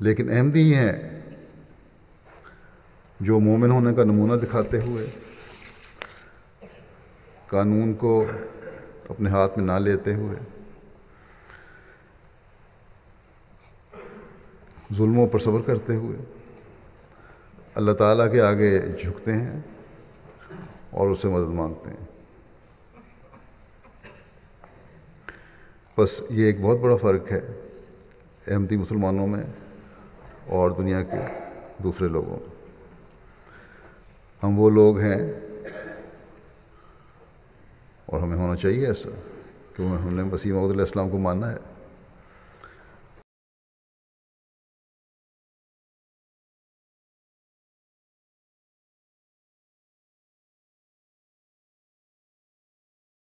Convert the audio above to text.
لیکن احمدی ہی ہیں جو مومن ہونے کا نمونہ دکھاتے ہوئے قانون کو اپنے ہاتھ میں نہ لیتے ہوئے ظلموں پر صبر کرتے ہوئے اللہ تعالیٰ کے آگے جھکتے ہیں اور اسے مدد مانگتے ہیں۔ بس یہ ایک بہت بڑا فرق ہے احمدی مسلمانوں میں۔ اور دنیا کے دوسرے لوگوں میں۔ ہم وہ لوگ ہیں اور ہمیں ہونا چاہیے ایسا۔ کیونکہ ہم نے وسیم محدود علیہ السلام کو ماننا ہے۔